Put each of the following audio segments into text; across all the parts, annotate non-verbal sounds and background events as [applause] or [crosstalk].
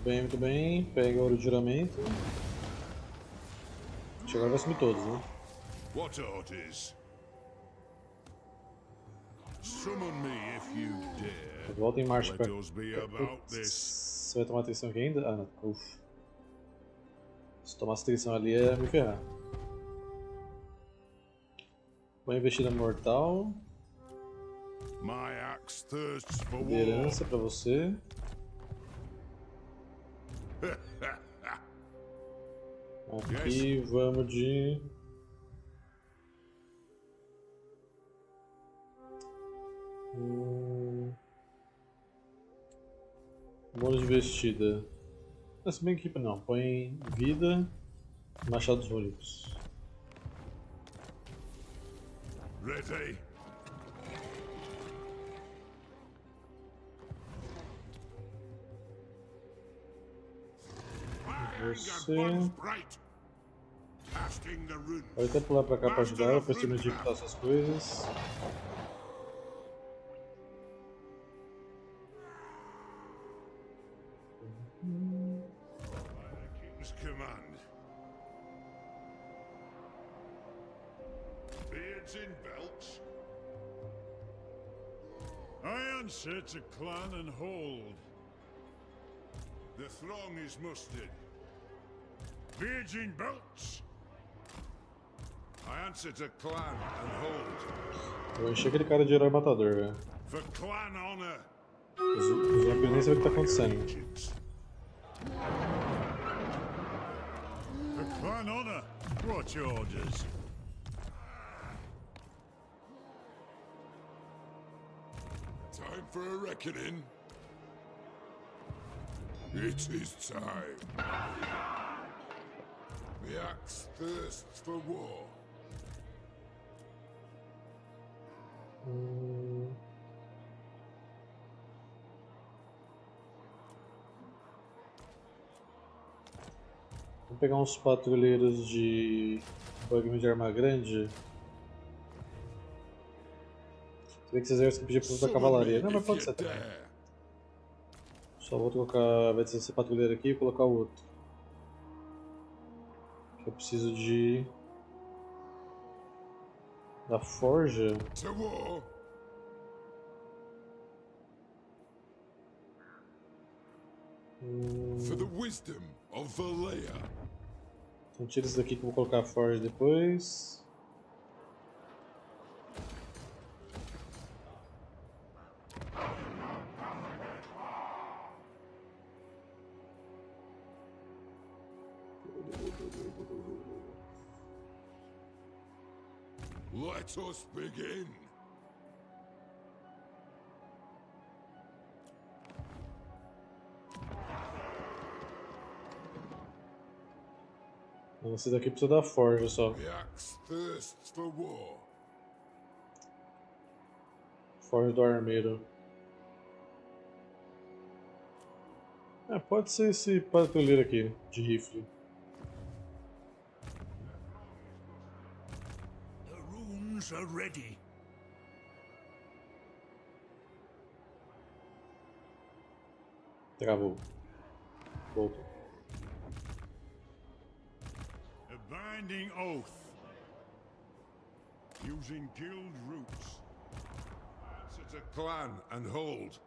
Muito bem, muito bem. Pega ouro de juramento. Agora vai sumir todos, né? What orders? Summon me if you dare. Volta em marcha pra... Você vai tomar atenção aqui ainda? Ah, não. Uf. Se tomar atenção ali é me ferrar. Uma investida mortal. Liderança pra você. [laughs] Aqui vamos de. Hum... Bônus de vestida. Ah, se bem que não, põe vida machados únicos. Ready? Você. Right. Casting the rune. Pode até pular pra cá pra ajudar, depois termina de equipar essas coisas. King's command. Beards in belts. I answer to clan and hold. The throng is mustered. Beards belts. I answer to clan and hold. Eu enchi aquele cara de herói matador, velho. For clan honor. Os, os nem sabem o que tá acontecendo. For clan honor. What orders? Time for a reckoning. It is time. The axe thirsts for war. Vou pegar uns patrulheiros de bugme de arma grande. Se bem que esses exércitos pediram pra usar cavalaria. Não, mas pode ser. Só vou trocar, de ser patrulheiro aqui, colocar o outro. Preciso de... Da forja. Hum, For the wisdom of Valea. então tira isso daqui que eu vou colocar a forja depois. Let us begin. Esse daqui precisa da forja só. Forja do armeiro. É, pode ser esse patrulheiro aqui, de rifle. Are ready. Travou. Voltou. A binding oath. Using guild roots. Answer to clan and hold.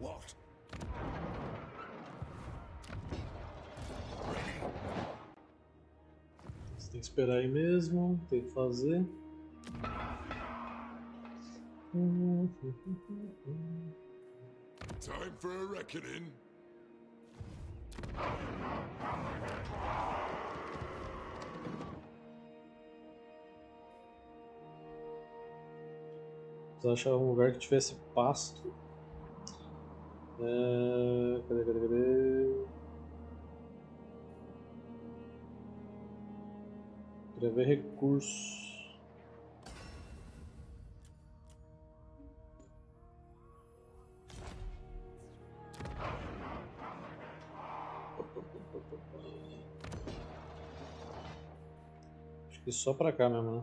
What? Tem que esperar aí mesmo, tem que fazer. Time for a reckoning. Preciso achar um lugar que tivesse pasto. É... Cadê, cadê, cadê? Queria ver recursos. Só pra cá mesmo, né?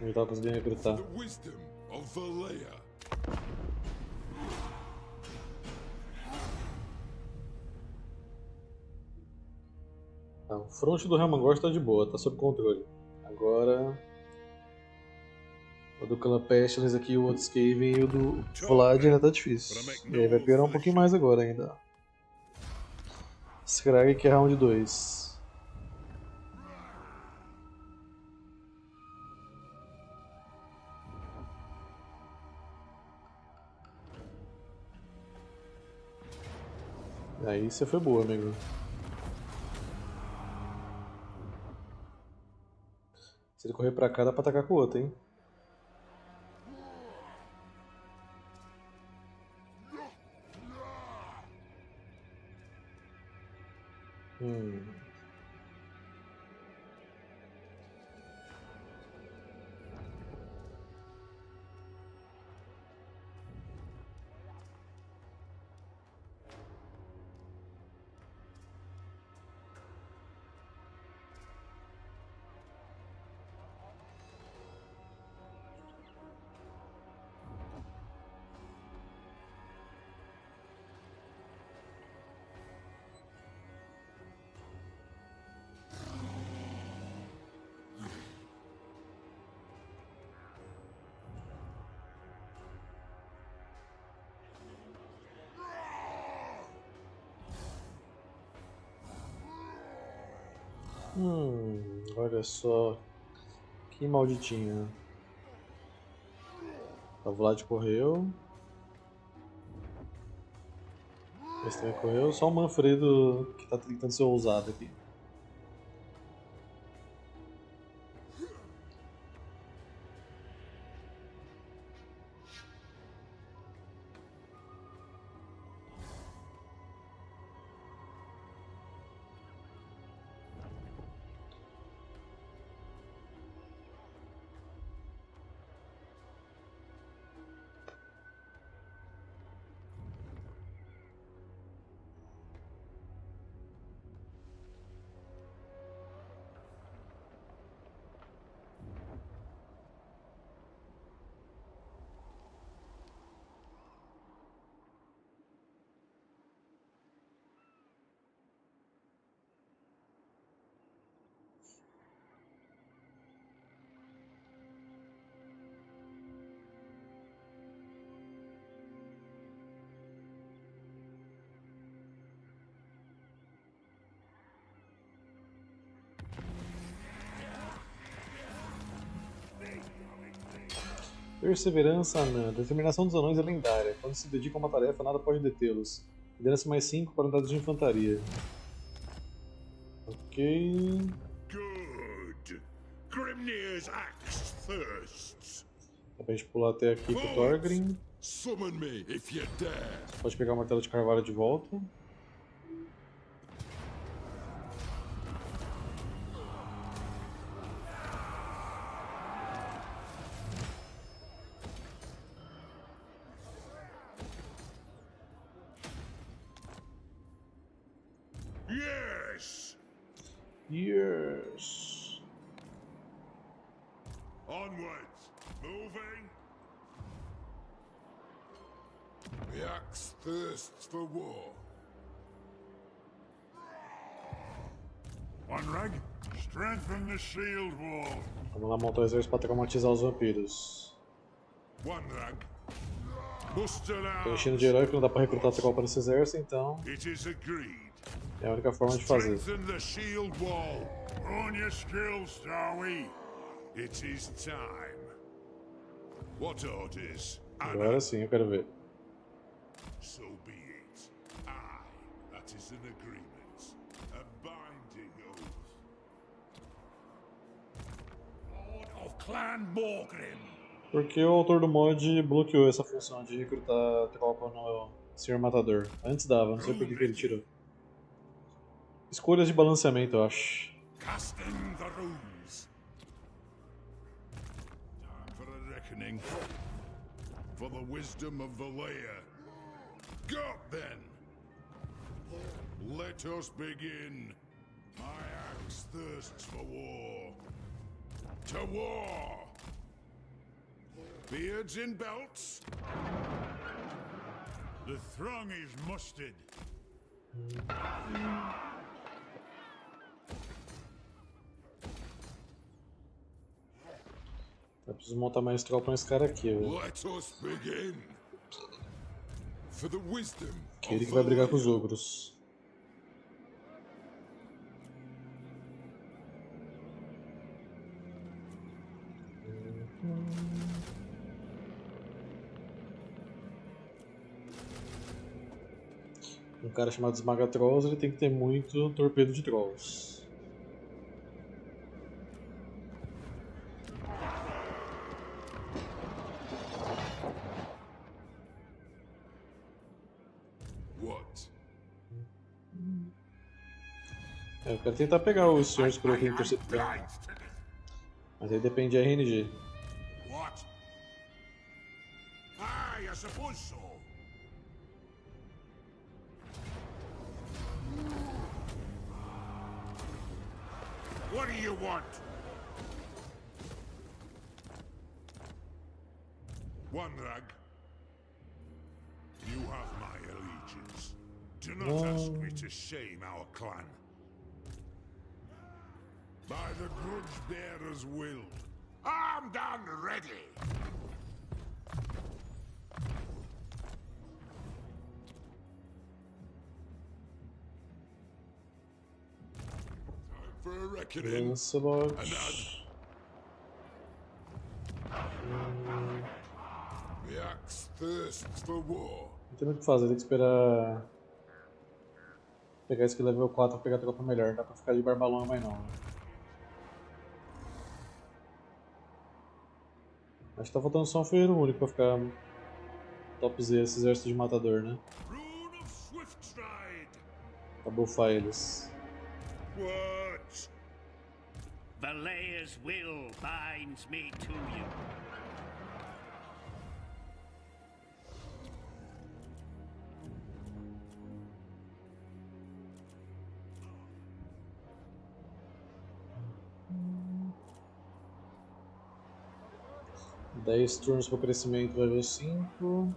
Não tava conseguindo recrutar. Tá, o fronte do Helmangor tá de boa, tá sob controle. Agora. O do Clã Pestilence aqui, o outro Skaven e o do Vlad ainda tá difícil. E aí vai piorar um pouquinho mais agora ainda. Skrag que é round 2. Aí você foi boa, amigo. Se ele correr pra cá, dá pra atacar com o outro, hein? Hum, olha só. Que malditinha. O Vlad correu. Esse também correu. Só o Manfredo que tá tentando ser ousado aqui. Perseverança anã. Determinação dos anões é lendária. Quando se dedicam a uma tarefa, nada pode detê-los. Liderança mais 5 para unidades de infantaria. Ok. Good. Grimnir's axe thirsts. Dá pra gente pular até aqui com o Thorgrim. Summon me if you dare. Pode pegar o martelo de carvalho de volta. Vamos lá montar o exército pra traumatizar os vampiros. Out. enchendo de herói que não dá pra recrutar igual para esse exército, então It is agreed. é a única forma de fazer. Hone your skills. It is time. What orders? Agora sim, eu quero ver. So be it. Aye, that is an agreement. Porque o autor do mod bloqueou essa função de recrutar tropa no Senhor Matador. Antes dava, não sei por que ele tirou. Escolhas de balanceamento, eu acho. Casting the runes. Time for a reckoning. For the wisdom of Valea. Go then. Let us begin. My axe thirsts for war. To war. Beards in belts. The throng is mustered. Eu preciso montar mais tropa nesse cara aqui, velho. Que ele que vai brigar com os ogros. Cara chamado Esmaga Trolls, ele tem que ter muito torpedo de Trolls. É, eu quero tentar pegar os senhores por aqui this. Mas aí depende da RNG. Bearer's will. Armed and ready. Time for a reckoning. Lancelot. The axe thirsts for war. Não tem muito o que fazer, tem que esperar. Pegar esse aqui level 4 pra pegar a tropa melhor. Não dá pra ficar de barbalão mais não. né? Acho que tá faltando só um ferreiro único pra ficar top Z esse exército de matador, né? Pra buffar eles. What? Valea's will binds me to you. Dez turnos pro crescimento level 5.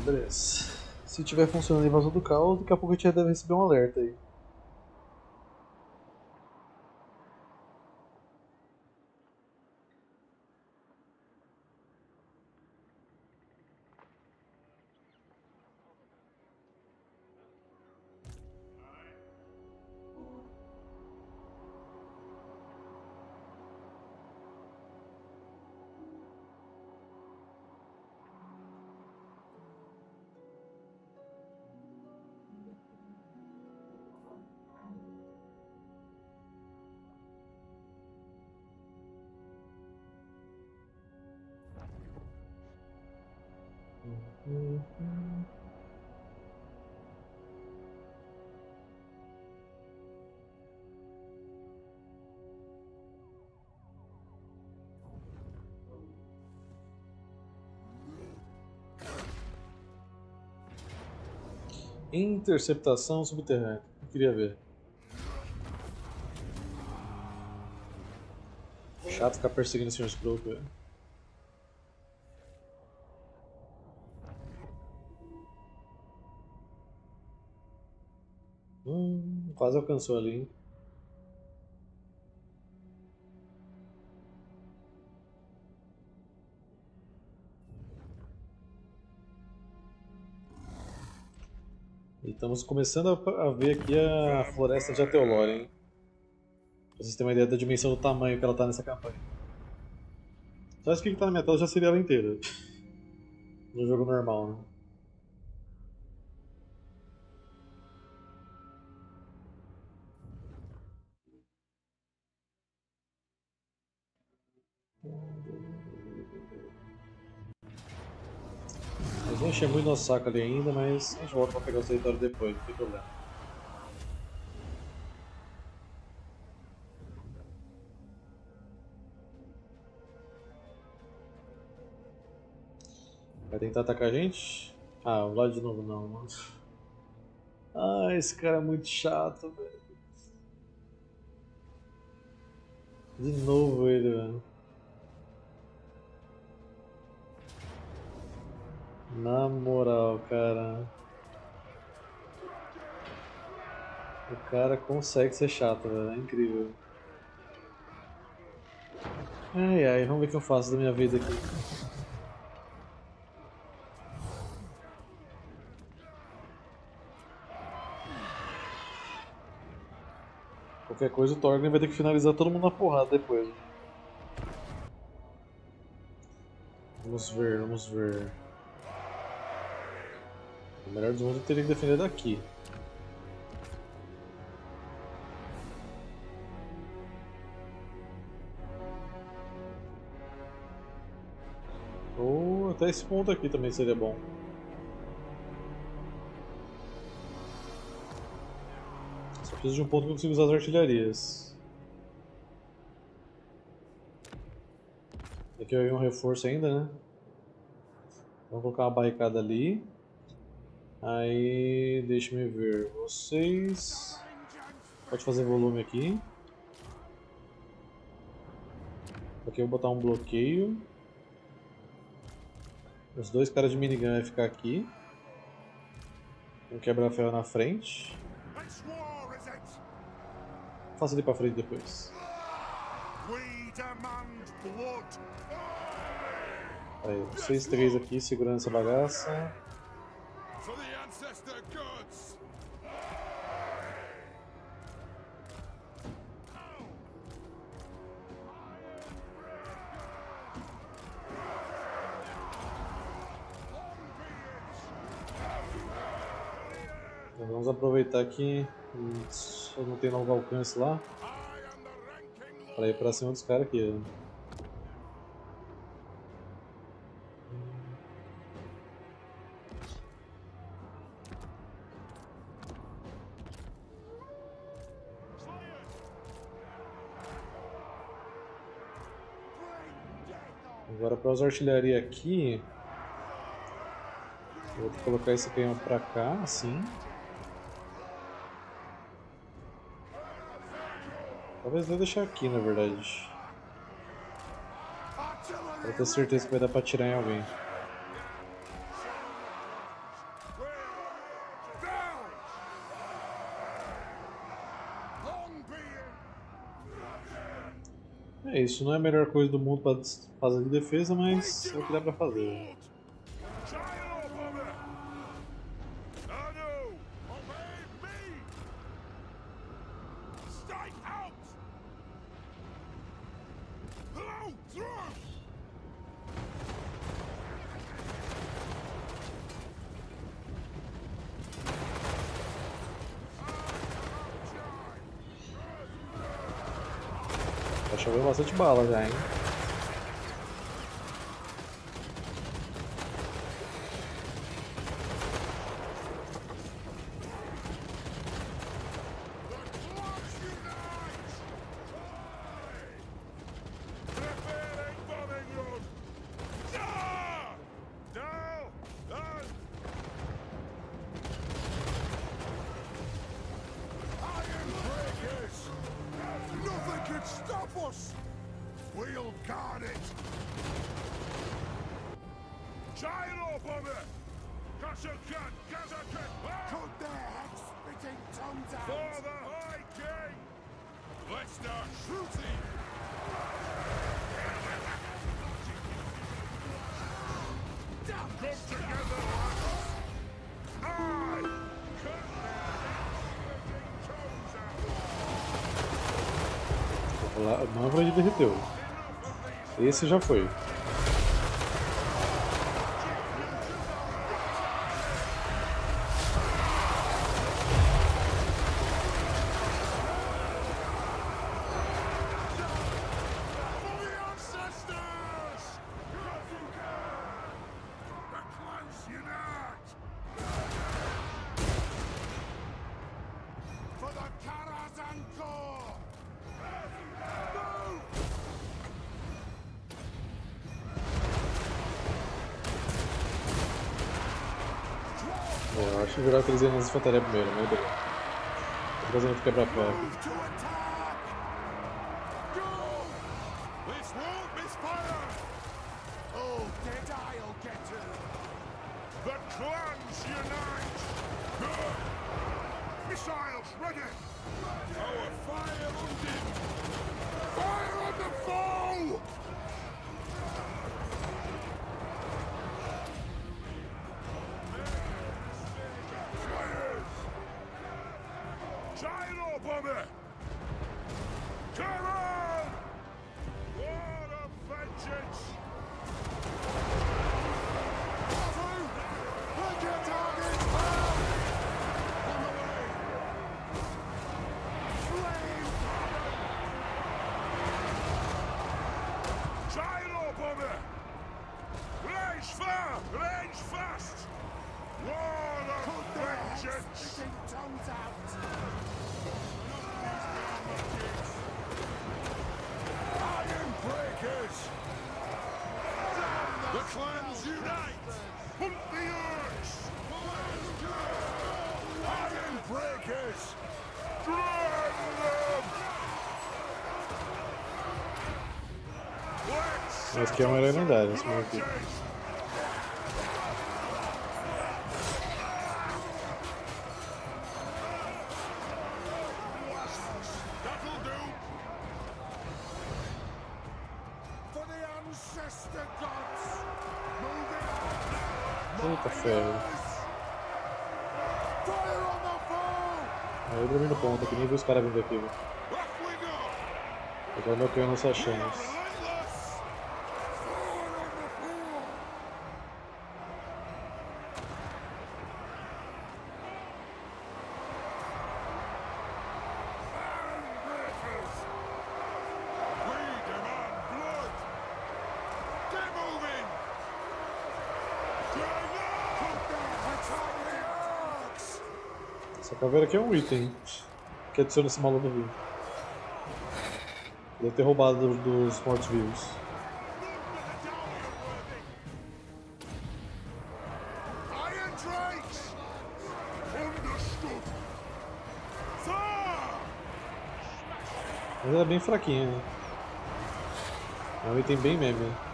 Então, beleza. Se tiver funcionando a invasão do caos, daqui a pouco a gente já deve receber um alerta aí. Interceptação subterrânea. Eu queria ver. Chato ficar perseguindo o Sr. Scrope, velho. Hum, quase alcançou ali, hein? Estamos começando a, ver aqui a floresta de Ateolore, hein? Pra vocês terem uma ideia da dimensão do tamanho que ela tá nessa campanha. Só isso que tá na minha tela já seria ela inteira. [laughs] No jogo normal, né? Encher muito nosso saco ali ainda, mas a gente volta pra pegar o território depois, não tem problema. Vai tentar atacar a gente? Ah, o lado de novo não, mano. Ah, esse cara é muito chato, velho. De novo ele, velho. Na moral, cara. O cara consegue ser chato, velho. É incrível. Ai ai, vamos ver o que eu faço da minha vida aqui. Qualquer coisa o Thorgrim vai ter que finalizar todo mundo na porrada depois. Vamos ver, vamos ver. O melhor dos mundos teria que defender daqui. Ou até esse ponto aqui também seria bom. Só preciso de um ponto que eu consiga usar as artilharias. Aqui vai vir um reforço ainda, né? Vamos colocar uma barricada ali. Aí, deixa-me ver. Vocês. Pode fazer volume aqui. Aqui eu vou botar um bloqueio. Os dois caras de minigun vai ficar aqui. Um quebra-ferro na frente. Faça ele pra frente depois. Aí, vocês três aqui segurando essa bagaça. Vamos aproveitar que só não tem novo alcance lá. Pra ir pra cima dos caras aqui. né? Agora para usar artilharia aqui, vou colocar esse canhão pra cá, assim. Talvez eu deixar aqui, na verdade. Pra ter certeza que vai dar pra atirar em alguém. É isso, não é a melhor coisa do mundo pra fazer de defesa, mas é o que dá pra fazer. Bala já, hein? A manobra de derreteu. Esse já foi. Nas infantaria primeiro, meu Deus. Tô fazendo quebra-ferro. To attack! Go! Chase! That'll do! For the ancestor gods! Moving Eita ferro. Aí eu dormi no ponto aqui, nem vi os caras vindo aqui. Agora meu canhão nossa chance. Relentless! Caveira aqui é um item que adiciona esse maluco vivo. Deve ter roubado dos, mortos-vivos. Mas ela é bem fraquinha, né? É um item bem meme.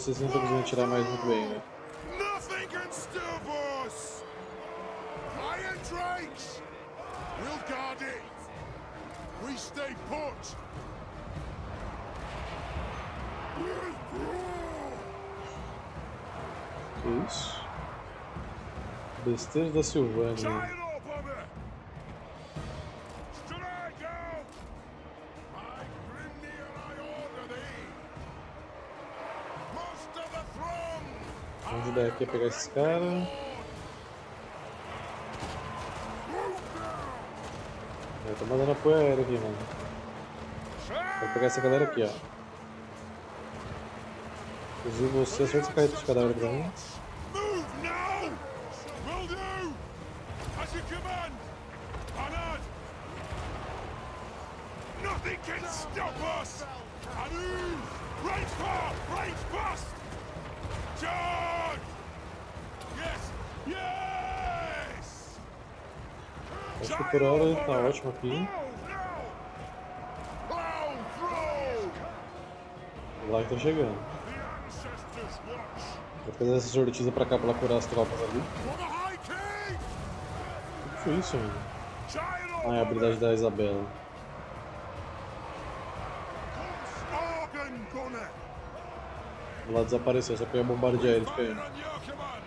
Vocês não estão conseguindo tirar mais muito bem, né? Nothing can stop us! Iron Drakes! We'll guard it! We stay put! Que isso? Besteira da Silvânia. Aqui pegar esses caras. Eu tô mandando apoio aéreo aqui, mano. Vou pegar essa galera aqui, ó. Inclusive você, acerta essa carreta de cadáver pra mim. Move now! Will do! As you command! Anad! Nothing can stop us! Anu! Right far! Right fast! Charge! Yes! Yes! Acho que por hora tá ótimo aqui. O Light tá chegando. Vou fazer essa sortiza pra cá pra curar as tropas ali. O que foi isso, mano? Ah, é a habilidade da Isabela. Ela desapareceu, só que eu ia bombardear ele de canhão. on your command!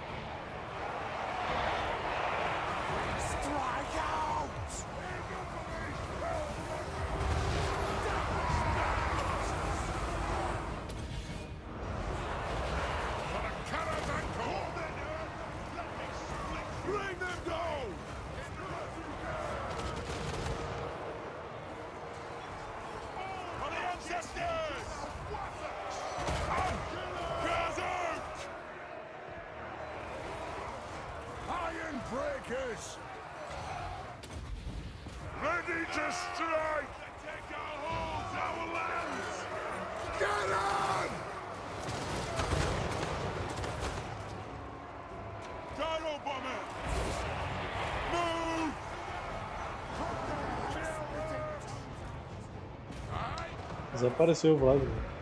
breakers! Ready to strike! Take our holds, our lands! Get on! Gyro bomber! Move! Desapareceu o Vlad.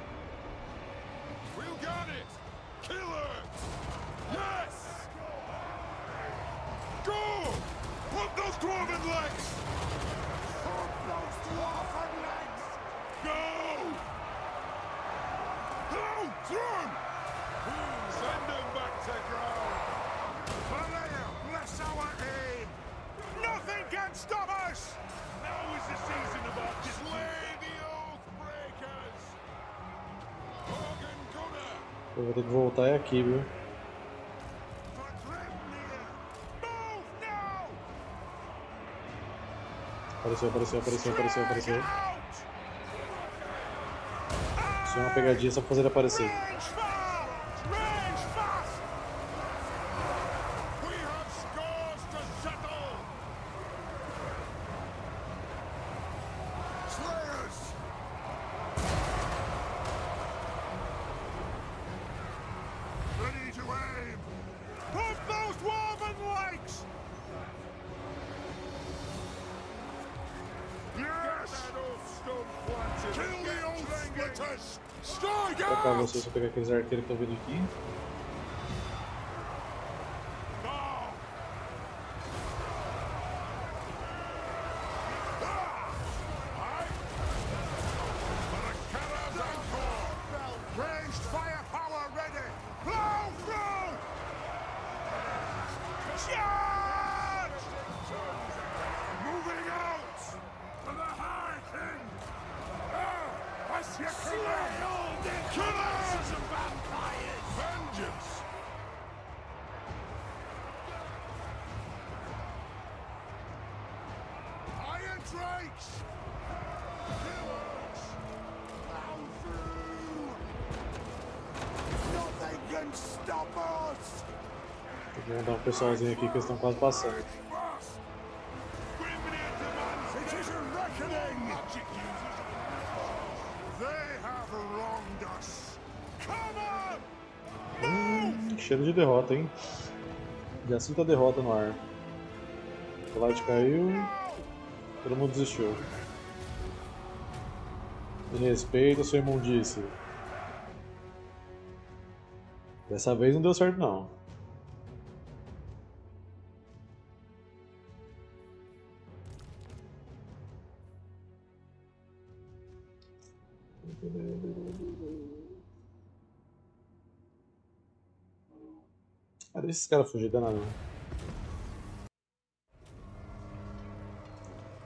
Aqui, viu? Apareceu, apareceu, apareceu, apareceu, apareceu. É uma pegadinha só pra fazer ele aparecer. Pegar aqueles arqueiros que estão vindo aqui. Pessoalzinho aqui que eles estão quase passando. Hum, cheiro de derrota, hein? Já sinto a derrota no ar. O light caiu. Todo mundo desistiu. Me respeita, sua imundice. Dessa vez não deu certo, não. Deixa esses caras fugir, danado.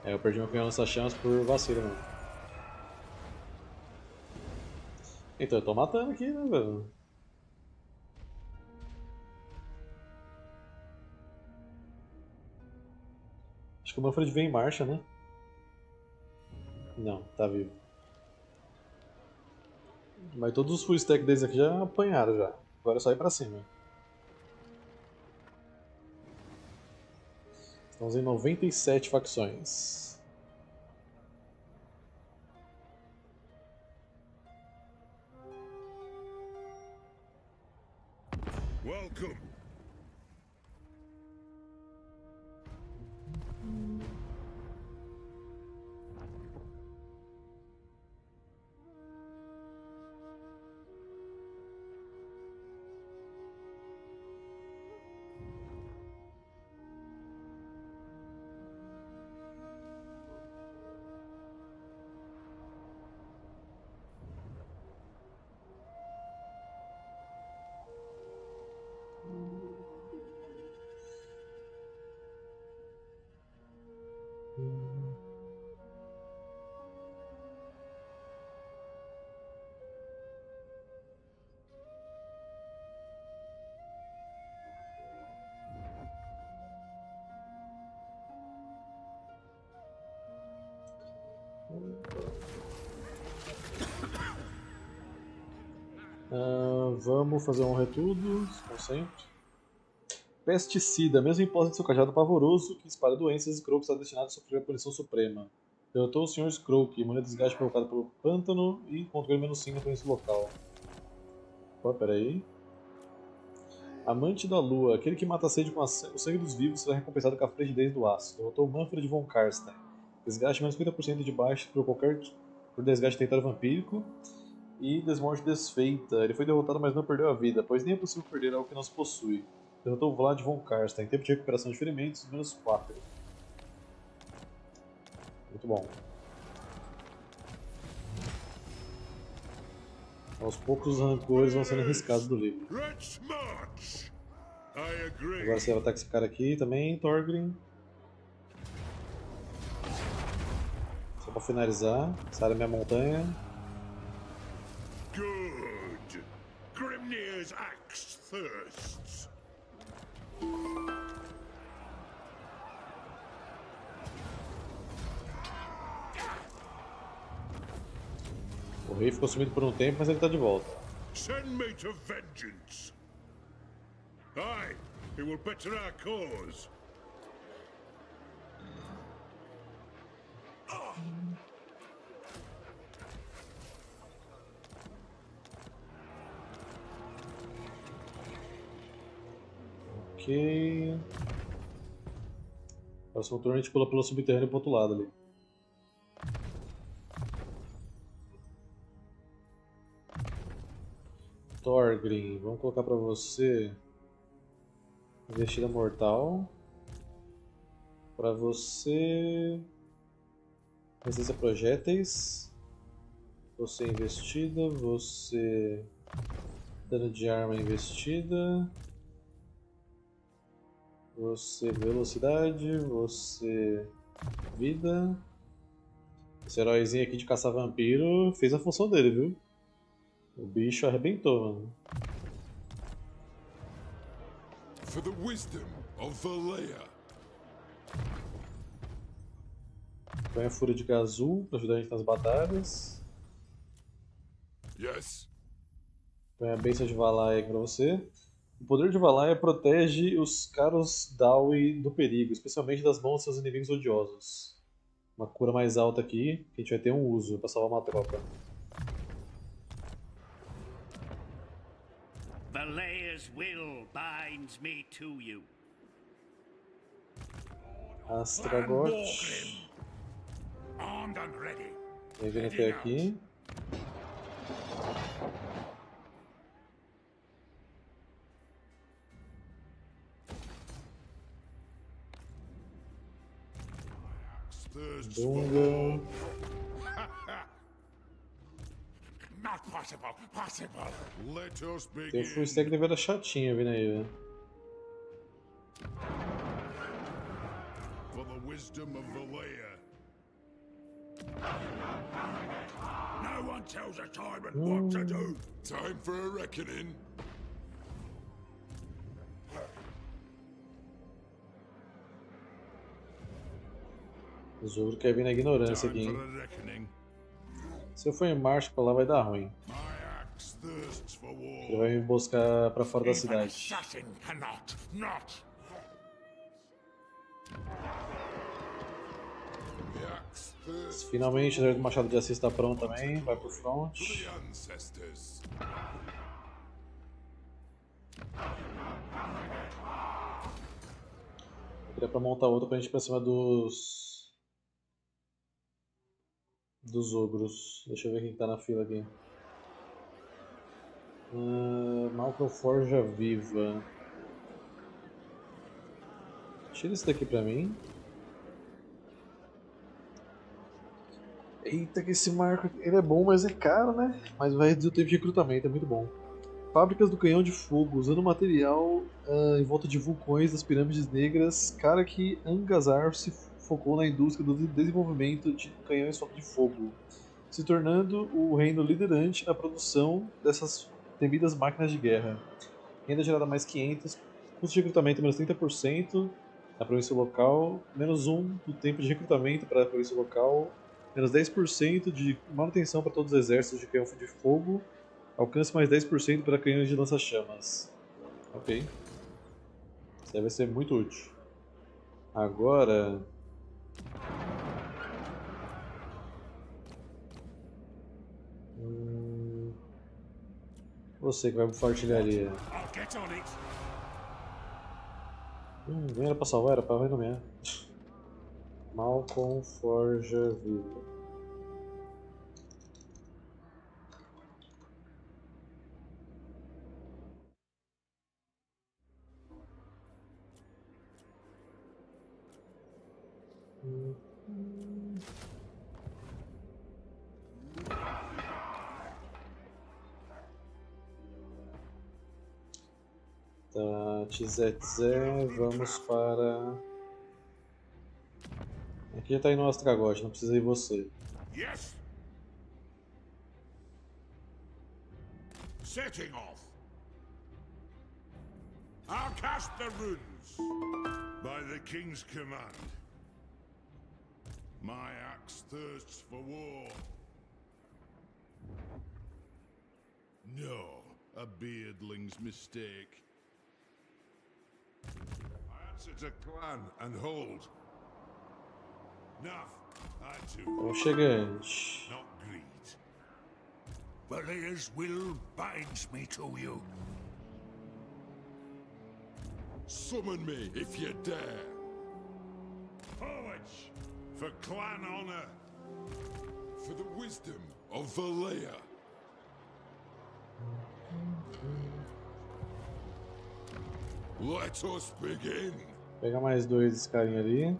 É, eu perdi meu canhão nessa chance por vacilo, mano. Então, eu tô matando aqui, né, velho? Acho que o Manfred veio em marcha, né? Não, tá vivo. Mas todos os full stack deles aqui já apanharam já. Agora é só ir pra cima. Estamos em 97 facções. Ah, vamos fazer um retudo, sempre. Pesticida, mesmo imposto de seu cajado pavoroso que espalha doenças, Skroak está destinado a sofrer a punição suprema. Derrotou o Sr. Skroak, imune desgaste provocado pelo pântano e controle menos 5 na província local. Peraí. Amante da Lua, aquele que mata a sede com a- o sangue dos vivos será recompensado com a frigidez do aço. Derrotou Manfred von Karstein. Desgaste menos 50% de baixo por qualquer por desgaste de território vampírico. E desmorte desfeita. Ele foi derrotado, mas não perdeu a vida, pois nem é possível perder algo que não se possui. Derrotou Vlad von Karstein. Tempo de recuperação de ferimentos, menos 4. Muito bom. Aos poucos os rancores vão sendo arriscados do livro. Agora você vai atacar esse cara aqui também, Thorgrim. Pra finalizar. Área é minha montanha. Good. Grimnir's axe thirsts. O rei ficou sumido por um tempo, mas ele tá de volta. Send me to vengeance. Aye, it will better our cause. Ok. Próximo turno a gente pula pelo subterrâneo pro outro lado ali. Thorgrim, vamos colocar pra você investida mortal. Pra você resistência projéteis. Você investida, você dano de arma investida. Você velocidade, você vida. Esse heróizinho aqui de caçar vampiro fez a função dele, viu? O bicho arrebentou, mano. For the wisdom of Valea. Põe a Fúria de Gazul pra ajudar a gente nas batalhas. Yes. Põe a Bênção de Valaya aqui pra você. O poder de Valaya protege os caros Dawi do perigo, especialmente das mãos dos seus inimigos odiosos. Uma cura mais alta aqui, que a gente vai ter um uso pra salvar uma tropa. Valea's will binds me to you. Astragot. Armed and ready. Vem até aqui. Thirsts for Dunga. [laughs] Not possible. Possible. Let us Tem o begin. full stack deve era chatinho vindo aí, velho. For the wisdom of Valea. No one tells a tyrant what to do. Time for a reckoning. O Zogro quer vir na ignorância aqui, Time hein? Se eu for em marcha pra lá vai dar ruim. Ele vai me buscar pra fora da cidade. assassin cannot. Not. The axe thirsts Finalmente o Machado de Assis tá pronto também, vai pro front. Queria pra montar outro pra gente ir pra cima dos. Dos ogros. Deixa eu ver quem tá na fila aqui. Uh, Malcolm Forja Viva. Tira esse daqui pra mim. Eita, que esse marco ele é bom, mas é caro, né? Mas vai reduzir o tempo de recrutamento, é muito bom. Fábricas do canhão de fogo, usando material ah, em volta de vulcões das pirâmides negras, Karaki Angazar se focou na indústria do desenvolvimento de canhões de fogo, se tornando o reino liderante na produção dessas temidas máquinas de guerra. Renda gerada mais 500, custo de recrutamento menos 30% na província local, menos 1 do tempo de recrutamento para a província local, menos 10% de manutenção para todos os exércitos de canhão de fogo, alcance mais 10% para canhões de lança-chamas. Ok. Isso aí vai ser muito útil. Agora. Hum, Você que vai pro artilharia. Hum, nem era pra salvar, era pra renomear. Malcolm Forja Viva. Tá, Tzetzé, vamos para. Aqui já tá indo o Astragote, não precisa ir você. Yes. Setting off. I'll cast the runes. By the king's command. My axe thirsts for war. No, a beardling's mistake. I answer to clan and hold. I too, chegante. not greed. Valea's will binds me to you. Summon me if you dare. Forward! For clan honor. For the wisdom of Valea. Let us begin. Pega mais dois desse carinha ali.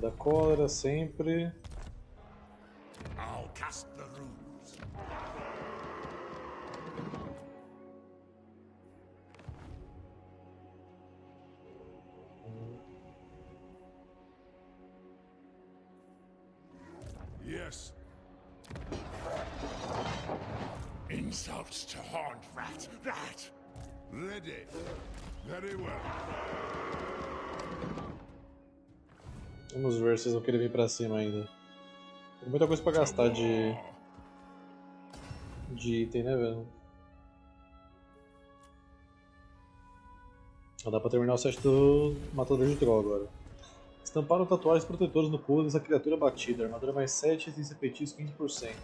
Da cólera sempre. Se vocês vão querer vir pra cima ainda. Tem muita coisa pra gastar de, de item, né, velho? Dá pra terminar o set do Matador de Troll agora. Estamparam tatuagens protetores no pulo dessa criatura batida. Armadura mais 7 e feitiço 15%.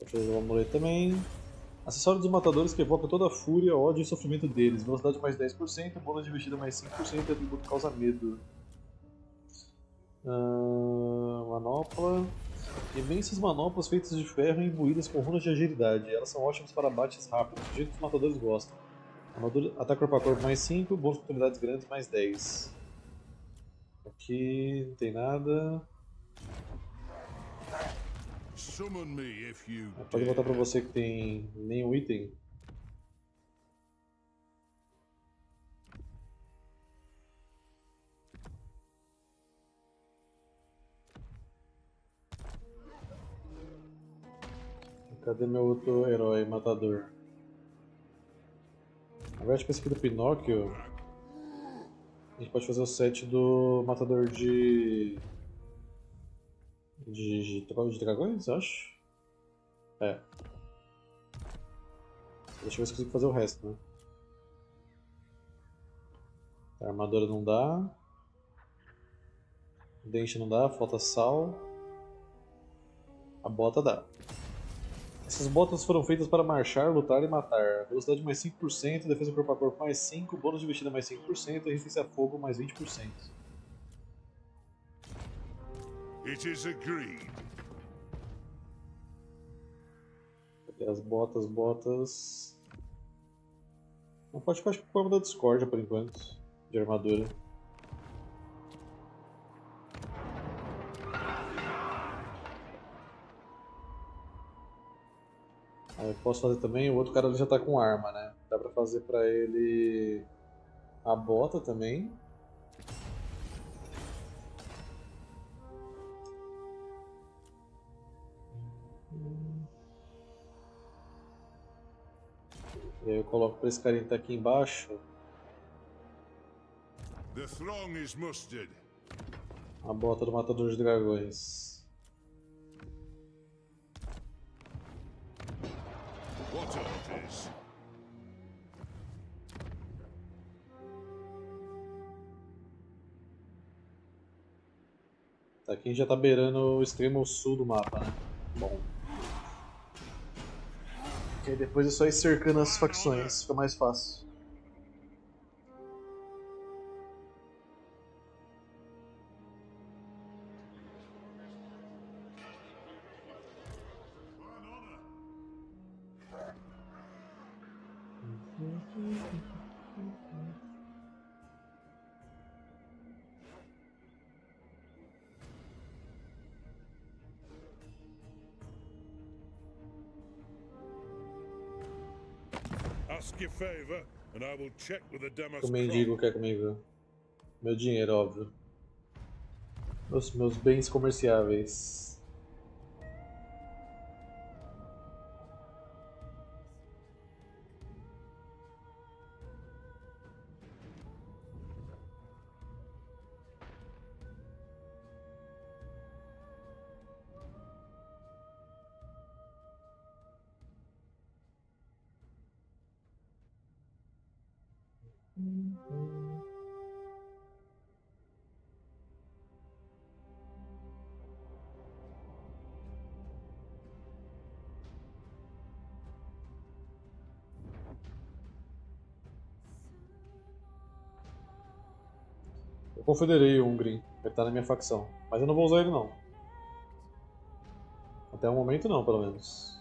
Vou fazer o amuleto também. Acessório dos matadores que evoca toda a fúria, ódio e sofrimento deles. Velocidade mais 10%, bônus de investida mais 5% e atributo causa medo. Ah, manopla. Imensas manoplas feitas de ferro e imbuídas com runas de agilidade. Elas são ótimas para abates rápidos, do jeito que os matadores gostam. Armadura, ataque corpo a corpo mais 5, bônus de oportunidades grandes mais 10. Aqui não tem nada. Summon me if you Pode voltar pra você que tem nenhum item. Cadê meu outro herói matador? Agora acho que esse aqui do Pinóquio. A gente pode fazer o set do matador de. De, de, de dragões, acho. É. Deixa eu ver se consigo fazer o resto, né? A armadura não dá. Dente não dá, falta sal. A bota dá. Essas botas foram feitas para marchar, lutar e matar. Velocidade mais 5%, defesa corpo a corpo mais 5%, bônus de vestida mais 5% e resistência a fogo mais 20%. It is agreed. Cadê as botas, botas. Não pode ficar acho que com a da discórdia por enquanto. De armadura. Aí eu posso fazer também, o outro cara já tá com arma, né? Dá pra fazer pra ele a bota também. E aí eu coloco pra esse carinha que tá aqui embaixo. The throng is mustered. A bota do matador de dragões. Tá, aqui a gente já tá beirando o extremo sul do mapa, né? Bom. Que aí depois é só ir cercando as facções, fica mais fácil. O mendigo quer comigo. Meu dinheiro, óbvio. Meus, meus bens comerciáveis. Confederei o Ungrim, ele tá na minha facção. Mas eu não vou usar ele não. Até o momento não, pelo menos.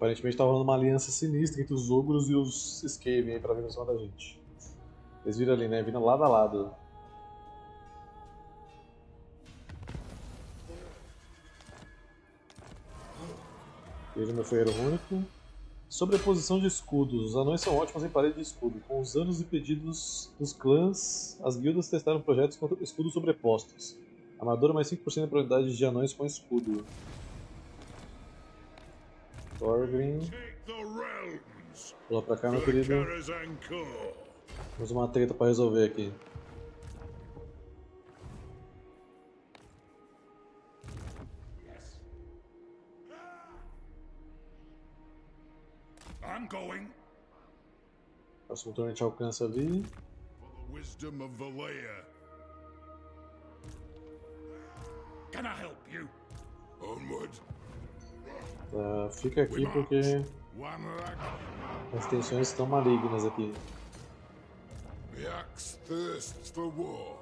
Aparentemente tá rolando uma aliança sinistra entre os ogros e os Skaven aí pra vir pra cima da gente. Eles viram ali, né? Vindo lado a lado. Veja meu ferreiro único. Sobreposição de escudos. Os anões são ótimos em parede de escudo. Com os anos e pedidos dos clãs, as guildas testaram projetos com escudos sobrepostos. Armadura mais 5% de probabilidade de anões com escudo. Thorgrim. Pula pra cá, meu querido. Temos uma treta pra resolver aqui. I'm going Próximo turno a gente alcança ali. for the wisdom of Valea. Can I help you? Onward. Tá, fica aqui porque as tensões estão malignas aqui. The axe thirsts for war.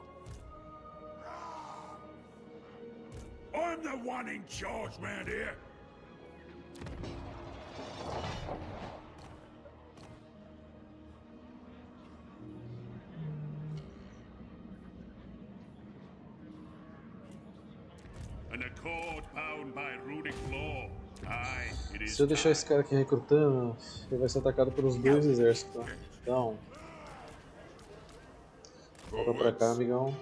I'm the one in charge, man, here. An accord bound by runic law. Se eu deixar esse cara aqui recrutando, ele vai ser atacado pelos dois exércitos. Então, volta pra cá, amigão.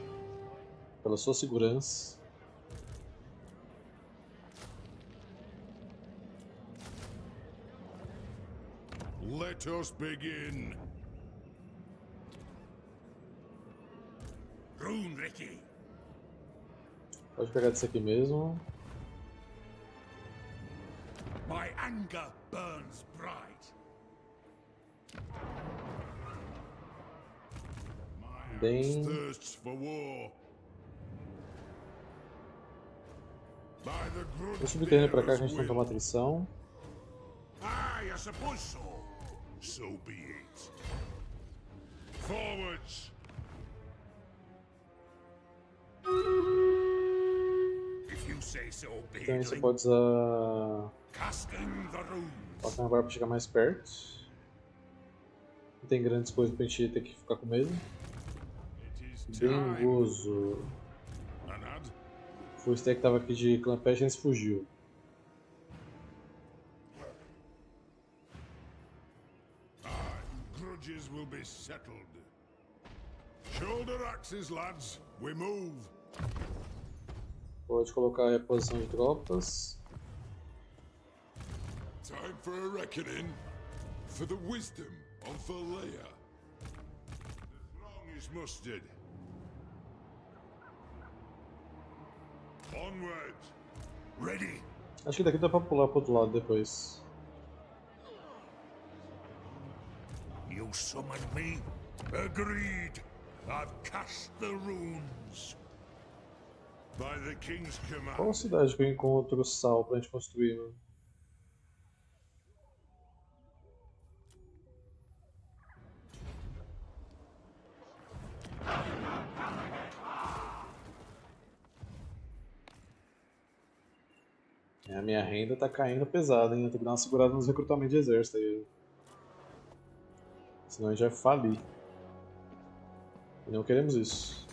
Pela sua segurança. Let us begin. Pode pegar desse aqui mesmo. My anger burns bright. My Bem- Vou subir terreno pra cá que a gente não will. toma atrição. Aye, I suppose so. So be it. Forwards! Então você pode usar. Toca agora pra chegar mais perto. Não tem grandes coisas pra gente ter que ficar com medo. Anad, Foi o stack que tava aqui de Clan Patience fugiu. grudges will be settled. Shoulder axes, lads. We move. Pode colocar a reposição de tropas. Time for a reckoning. For the wisdom of Valea. The throng is mustered. Onward. Ready. Acho que daqui dá pra pular pro outro lado depois. You summoned me? Agreed. I've cast the runes. Qual cidade que eu encontro sal pra gente construir, mano? A minha renda tá caindo pesada, hein? Eu tenho que dar uma segurada nos recrutamentos de exército aí. Senão a gente vai falir. E não queremos isso.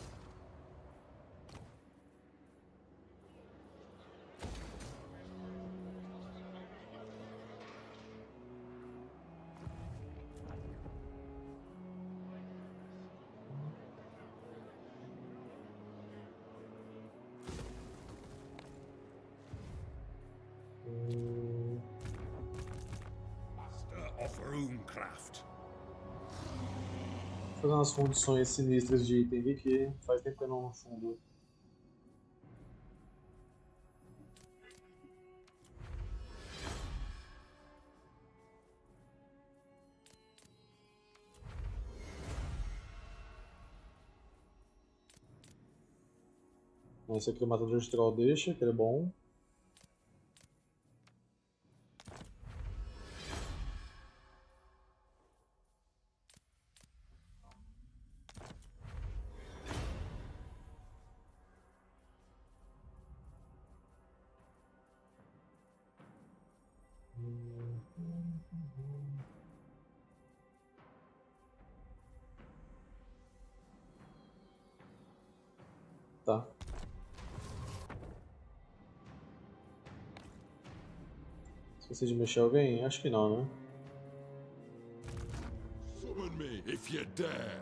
Fazer umas fundições sinistras de item aqui faz tempo que eu não fundo. Esse aqui o matador de troll deixa, que ele é bom. Esqueci de mexer alguém? Acho que não, né? Summon me if you dare.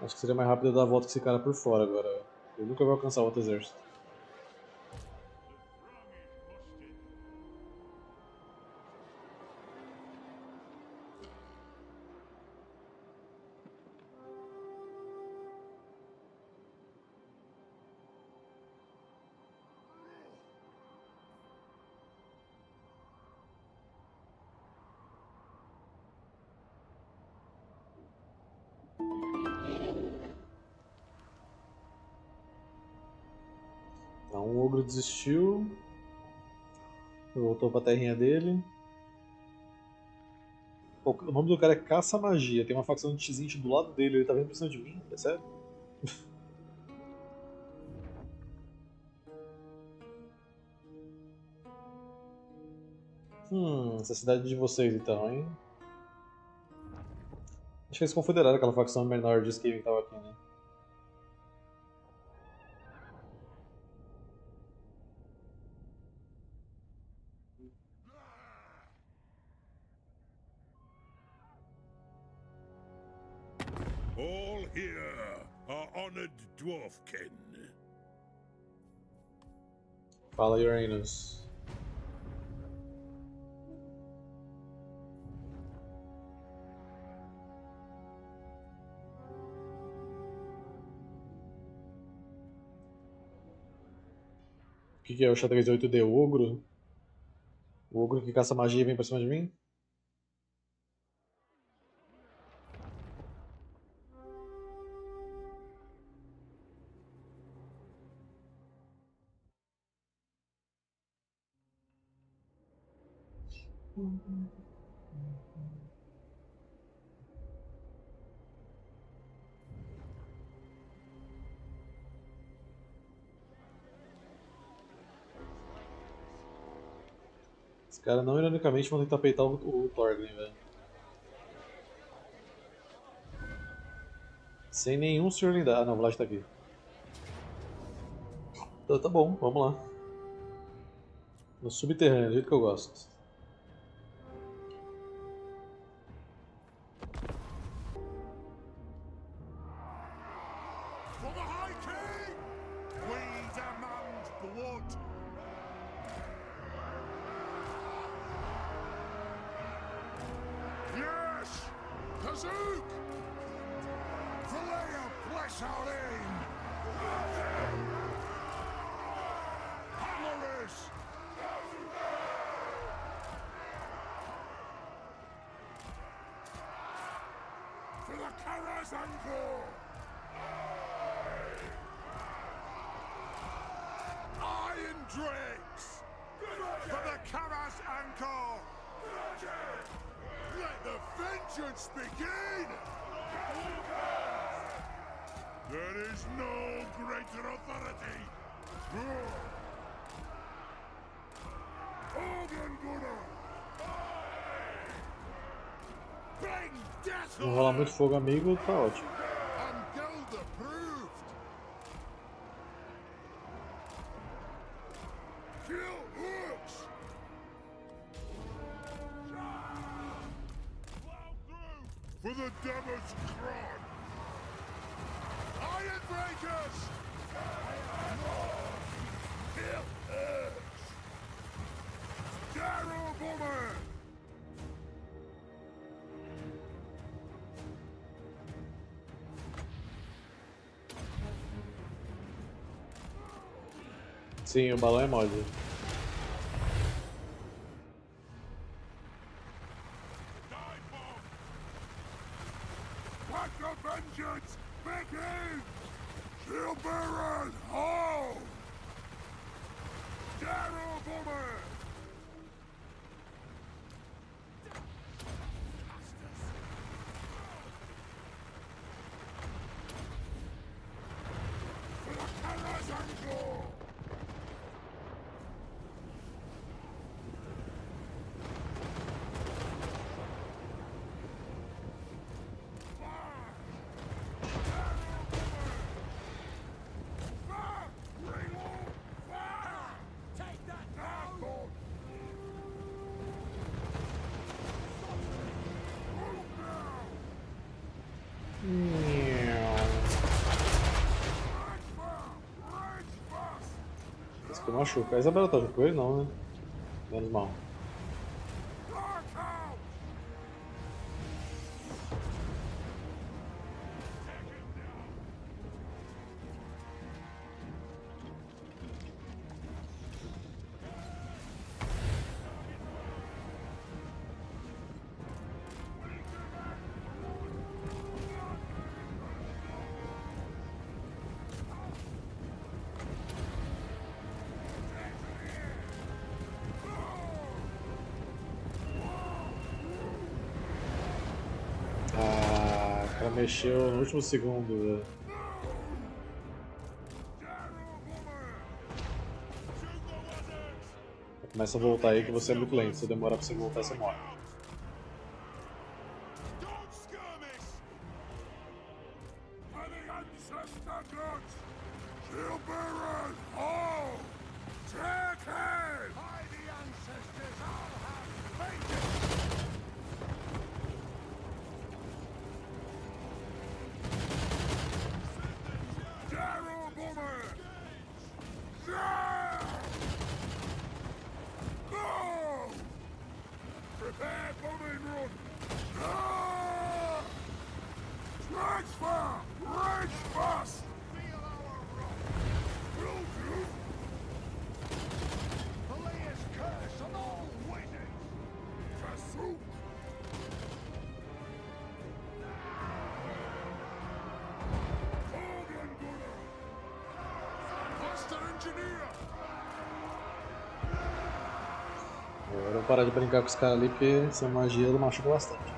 Acho que seria mais rápido eu dar a volta com esse cara por fora agora. Ele nunca vai alcançar o outro exército. Desistiu. Voltou pra terrinha dele. O nome do cara é Caça Magia. Tem uma facção de Tzint do lado dele. Ele tá vendo por cima de mim? É sério? [laughs] hum, essa cidade de vocês então, hein? Acho que eles confederaram aquela facção menor de que tava dwarfkin. Fala, Uranus. O que, que é o xadrez 8D? O ogro? O ogro que caça magia e vem pra cima de mim? Caras não ironicamente vão tentar peitar o, o Thorgrim, velho. Sem nenhum senhor lindar. Ah não, o Vlad tá aqui. Então tá bom, vamos lá. No subterrâneo, do jeito que eu gosto. Iron Drakes! For the Karas! Let the vengeance begin! There is no greater authority! Organ Gunner! Não rolar muito fogo amigo, tá ótimo. Sim, o balão é mole. Machuca. A Isabela tá junto com ele? Não, né? Menos mal. Mexeu no último segundo. velho. Começa a voltar aí que você é muito lento. Se demorar pra você voltar, você morre. Brincar com os caras ali porque essa magia machuca bastante.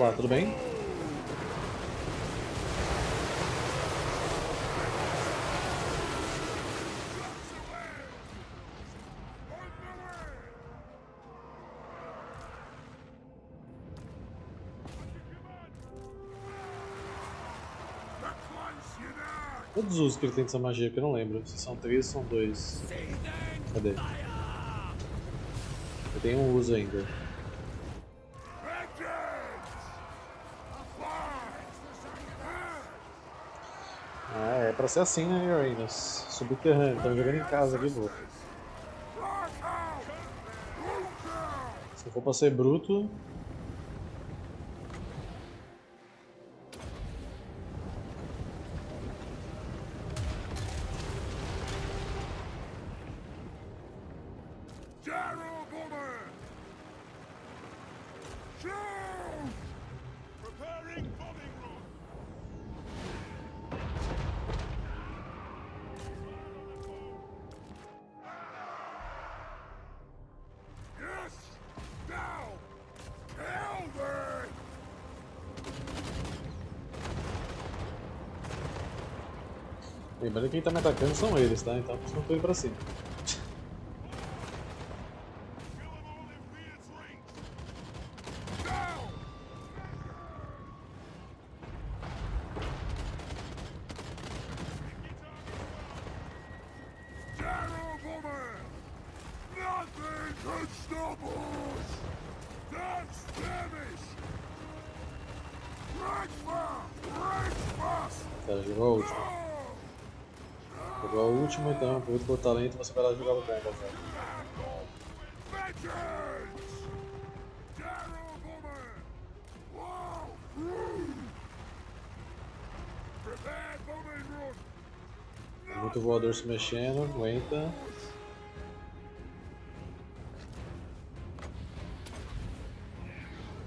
That'll do! Nothing Usos que ele tem dessa magia que eu não lembro? Se são três são dois? Cadê? Eu tenho um uso ainda. Ah, é pra ser assim, né, Uranus? Subterrâneo, estamos jogando em casa de novo. Se for pra ser bruto. Lembrando que quem tá me atacando são eles, tá? Então não tô indo pra cima. O talento você vai lá jogar o bomba, velho. Muito voador se mexendo, aguenta.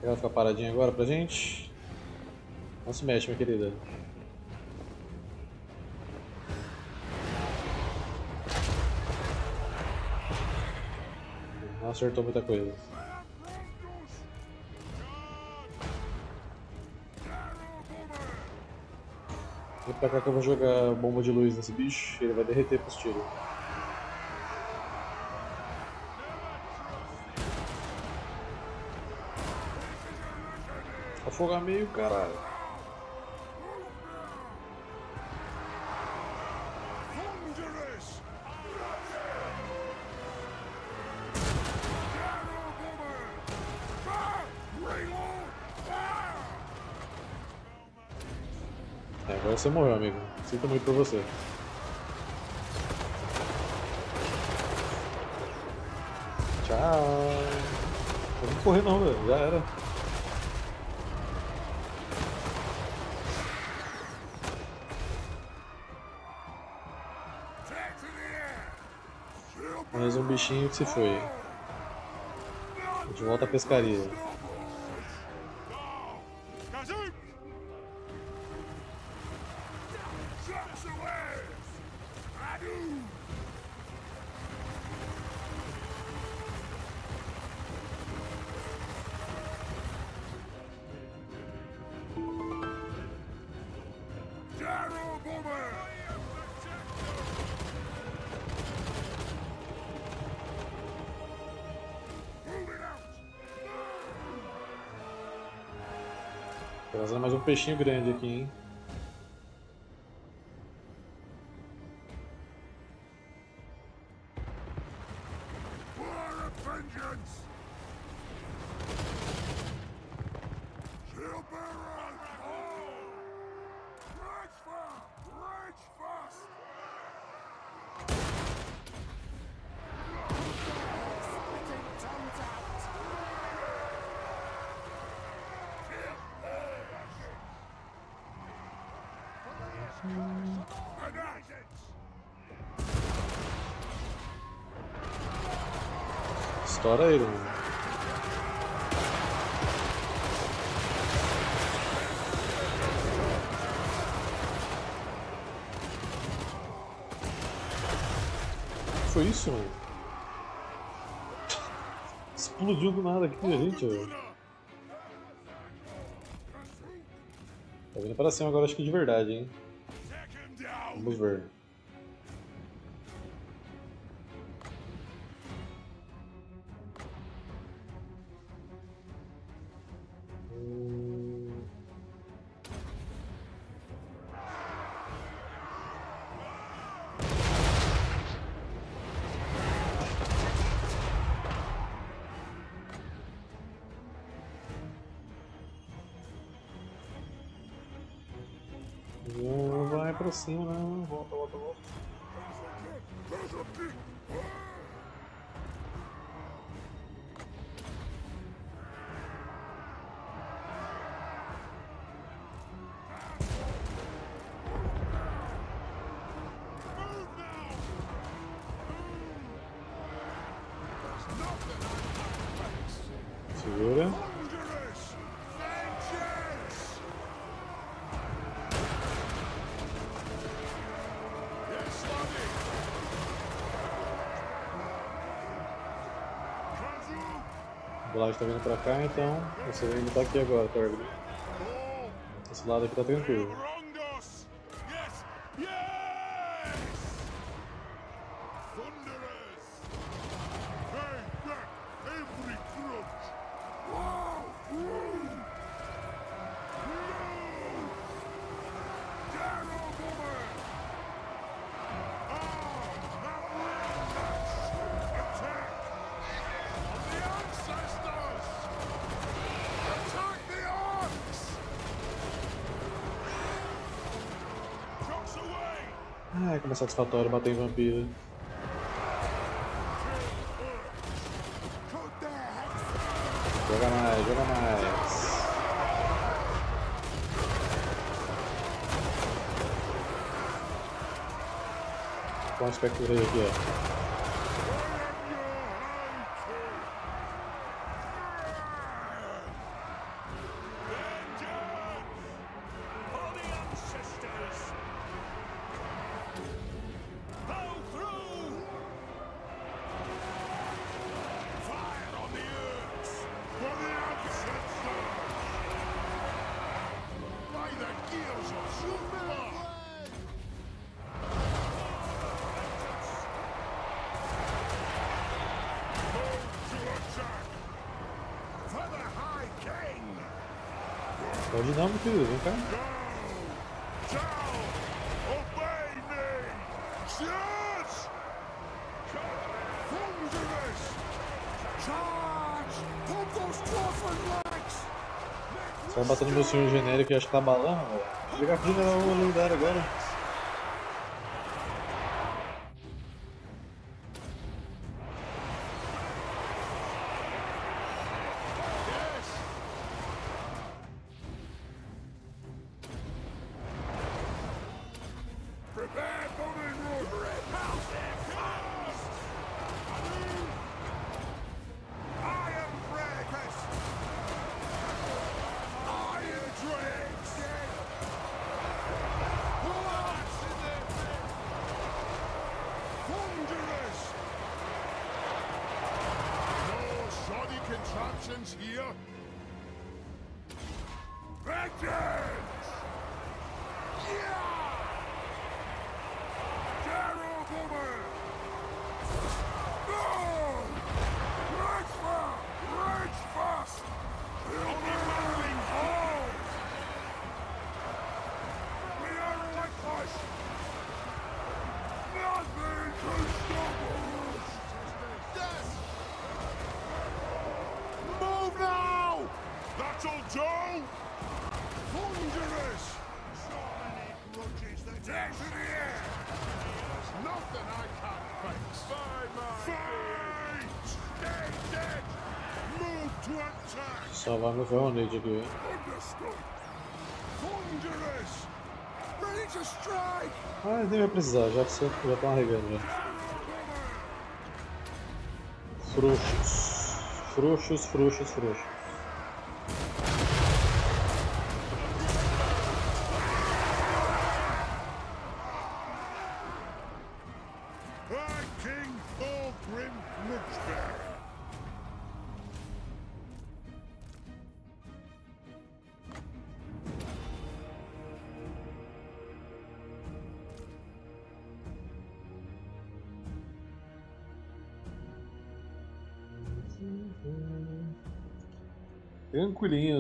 Ela ficar paradinha agora pra gente. Não se mexe, minha querida. Acertou muita coisa. Vem pra cá que eu vou jogar bomba de luz nesse bicho, ele vai derreter pros tiros. Afogar meio, caralho. Você morreu, amigo. Sinto muito por você. Tchau. Não correr não, velho. Já era. Mais um bichinho que se foi. Gente volta à pescaria. Peixinho grande aqui, hein. Estoura ele, Foi isso, mano? Explodiu do nada aqui, gente. Tá vindo para cima agora, acho que de verdade, hein? Vamos ver. Vlad tá vindo pra cá, então você vai lutar aqui agora, Torgo. Oh! Esse lado aqui tá tranquilo. É satisfatório bater em vampiro. Joga mais, joga mais. Qual aspecto rei aqui, ó. Dwarfen legs! Você vai bater no meu senhor genérico e acho que tá balando, velho. Liga pro general lendário agora. Contraptions here! Vengeance! Attack! Salvar meu ferronete aqui. Ah, nem vai precisar, já que você já tá regando já. Frouxos. Frouxos, frouxos, frouxos.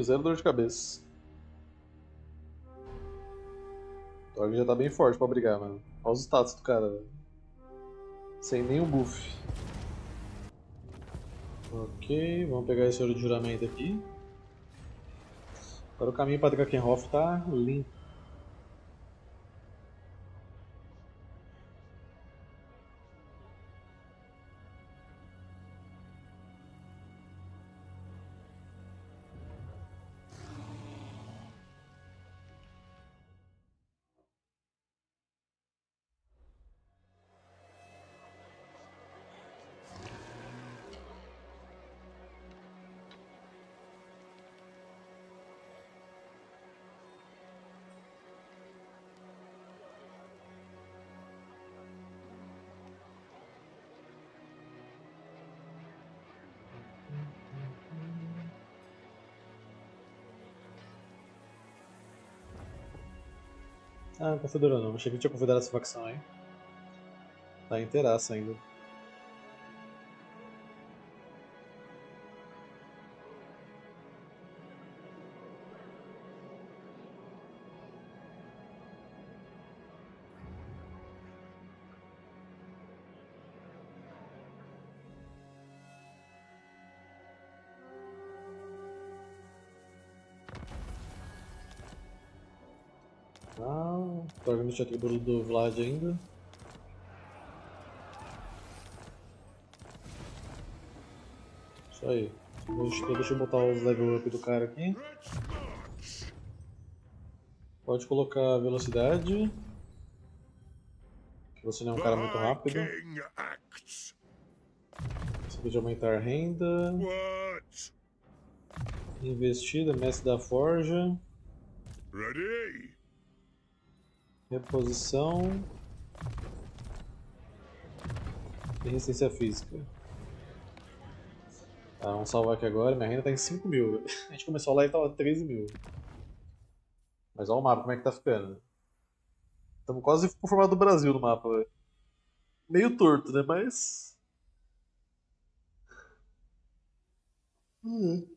Zero dor de cabeça. O Thorg já tá bem forte pra brigar, mano. Olha os status do cara. Sem nenhum buff. Ok, vamos pegar esse ouro de juramento aqui. Agora o caminho para Drakenhof tá limpo. Ah, confederou não. Achei que tinha confederado essa facção aí. Tá inteiraça ainda. O não tinha atributo do Vlad ainda. Isso aí. Deixa, deixa eu botar os level up do cara aqui. Pode colocar velocidade. Que você não é um cara muito rápido. Você pode aumentar renda. What? Investida, mestre da forja. Ready? Reposição. E resistência física. Tá, vamos salvar aqui agora. Minha renda tá em 5 mil. [laughs] A gente começou lá e tava 13 mil. Mas olha o mapa como é que tá ficando. Estamos quase com o formato do Brasil no mapa. velho. Meio torto, né? Mas. Hum.